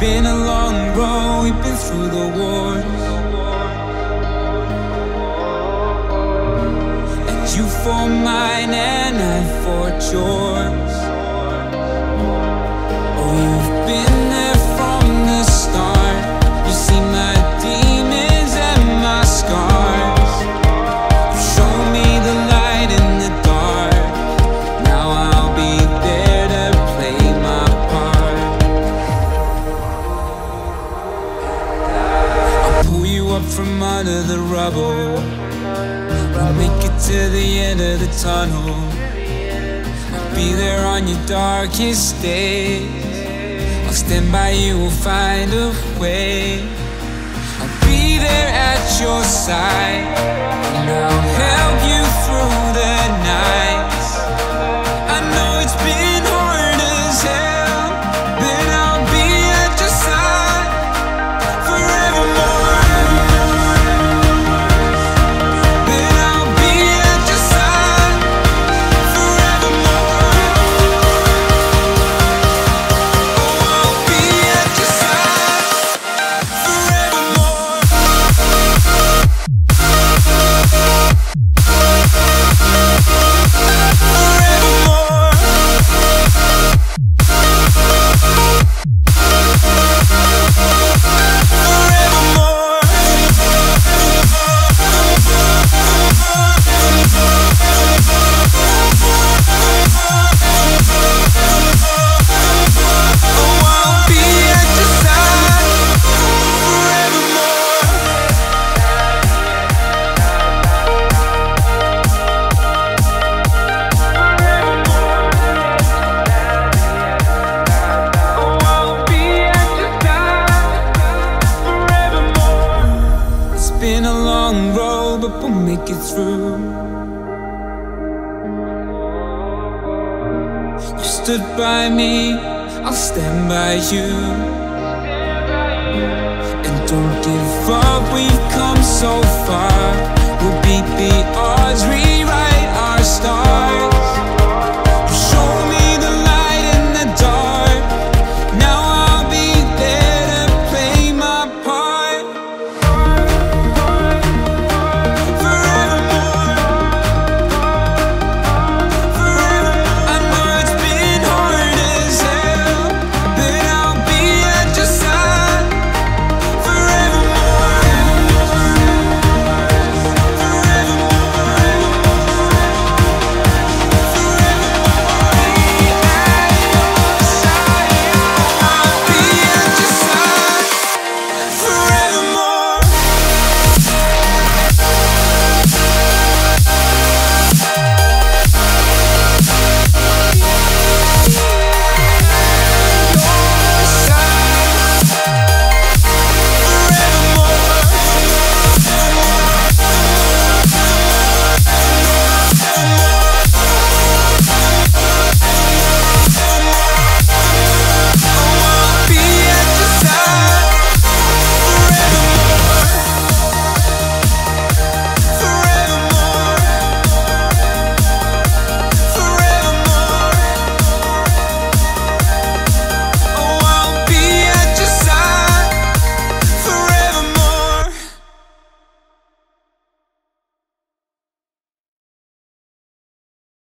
been a long road, we've been through the wars. And you for mine and I for yours. From under the rubble. We'll make it to the end of the tunnel. I'll be there on your darkest days. I'll stand by you, we'll find a way. I'll be there at your side. I'll long road, but we'll make it through. You stood by me, I'll stand by you. And don't give up, we've come so far.